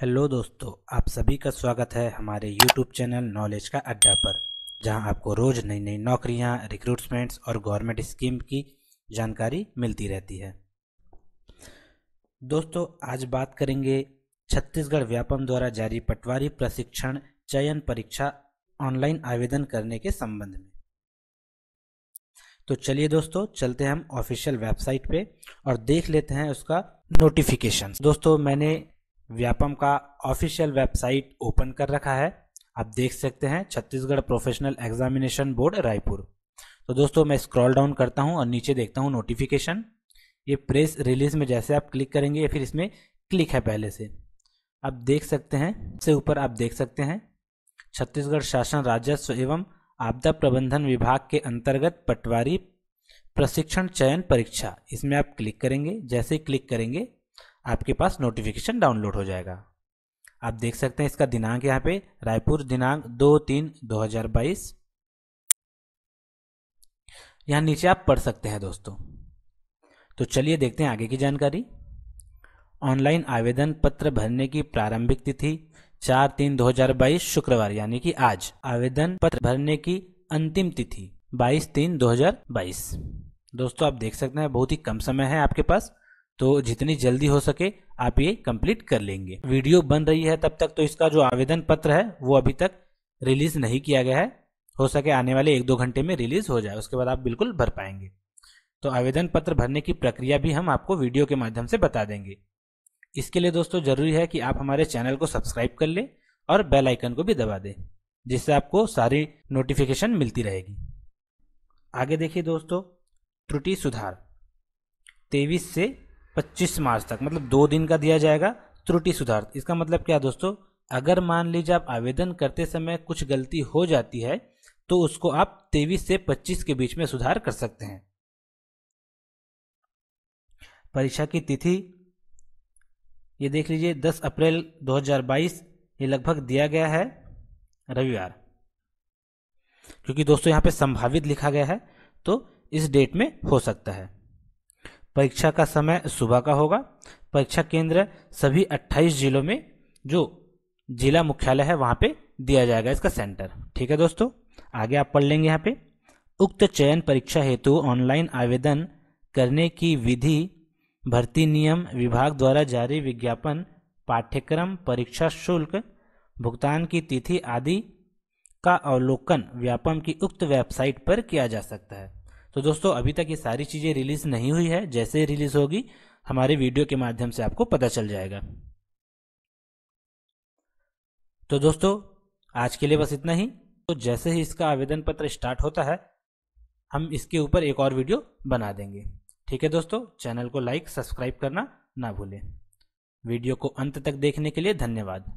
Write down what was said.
Hello दोस्तों, आप सभी का स्वागत है हमारे यूट्यूब चैनल नॉलेज का अड्डा पर, जहाँ आपको रोज नई नई नौकरियाँ रिक्रूटमेंट्स और गवर्नमेंट स्कीम की जानकारी मिलती रहती है। दोस्तों, आज बात करेंगे छत्तीसगढ़ व्यापम द्वारा जारी पटवारी प्रशिक्षण चयन परीक्षा ऑनलाइन आवेदन करने के संबंध में। तो चलिए दोस्तों, चलते हैं हम ऑफिशियल वेबसाइट पे और देख लेते हैं उसका नोटिफिकेशन दोस्तों, मैंने व्यापम का ऑफिशियल वेबसाइट ओपन कर रखा है। आप देख सकते हैं Chhattisgarh professional examination board, Raipur. तो दोस्तों, मैं स्क्रॉल डाउन करता हूँ और नीचे देखता हूँ नोटिफिकेशन। ये प्रेस रिलीज़ में जैसे आप क्लिक करेंगे या फिर इसमें क्लिक है पहले से। आप देख सकते हैं, से ऊपर आप देख सकते हैं, छत्तीसगढ़ शासन राजस्व एवं आपदा प्रबंधन विभाग के अंतर्गत पटवारी प्रशिक्षण चयन परीक्षा। इसमें आप क्लिक करेंगे, जैसे क्लिक करेंगे आपके पास नोटिफिकेशन डाउनलोड हो जाएगा। आप देख सकते हैं इसका दिनांक यहाँ पे, रायपुर दिनांक दो तीन दो हज़ार बाईस। यहाँ नीचे आप पढ़ सकते हैं दोस्तों। तो चलिए देखते हैं आगे की जानकारी। ऑनलाइन आवेदन पत्र भरने की प्रारंभिक तिथि चार तीन दो हज़ार बाईस शुक्रवार, यानी कि आज। आवेदन पत्र भरने की अंतिम तिथि बाईस तीन दो हज़ार बाईस। दोस्तों आप देख सकते हैं, बहुत ही कम समय है आपके पास। तो जितनी जल्दी हो सके आप ये कंप्लीट कर लेंगे। वीडियो बन रही है तब तक तो इसका जो आवेदन पत्र है, वो अभी तक रिलीज़ नहीं किया गया है। हो सके आने वाले एक दो घंटे में रिलीज़ हो जाए, उसके बाद आप बिल्कुल भर पाएँगे। तो आवेदन पत्र भरने की प्रक्रिया भी हम आपको वीडियो के माध्यम से बता देंगे। इसके लिए दोस्तों ज़रूरी है कि आप हमारे चैनल को सब्सक्राइब कर ले और बेल आइकन को भी दबा दें, जिससे आपको सारी नोटिफिकेशन मिलती रहेगी। आगे देखिए दोस्तों, त्रुटि सुधार। तेईस से 25 मार्च तक मतलब दो दिन का दिया जाएगा त्रुटि सुधार। इसका मतलब क्या दोस्तों? अगर मान लीजिए आप आवेदन करते समय कुछ गलती हो जाती है तो उसको आप 23 से 25 के बीच में सुधार कर सकते हैं। परीक्षा की तिथि, ये देख लीजिए 10 अप्रैल 2022 ये लगभग दिया गया है रविवार। क्योंकि दोस्तों, यहाँ पे संभावित लिखा गया है तो इस डेट में हो सकता है। परीक्षा का समय सुबह का होगा। परीक्षा केंद्र सभी 28 जिलों में जो जिला मुख्यालय है, वहाँ पे दिया जाएगा इसका सेंटर। ठीक है दोस्तों? आगे आप पढ़ लेंगे यहाँ पे। उक्त चयन परीक्षा हेतु ऑनलाइन आवेदन करने की विधि, भर्ती नियम विभाग द्वारा जारी विज्ञापन, पाठ्यक्रम, परीक्षा शुल्क, भुगतान की तिथि आदि का अवलोकन व्यापम की उक्त वेबसाइट पर किया जा सकता है। तो दोस्तों, अभी तक ये सारी चीज़ें रिलीज़ नहीं हुई है। जैसे ही रिलीज़ होगी, हमारे वीडियो के माध्यम से आपको पता चल जाएगा। तो दोस्तों, आज के लिए बस इतना ही। तो जैसे ही इसका आवेदन पत्र स्टार्ट होता है, हम इसके ऊपर एक और वीडियो बना देंगे। ठीक है दोस्तों, चैनल को लाइक, सब्सक्राइब करना ना भूलें। वीडियो को अंत तक देखने के लिए धन्यवाद।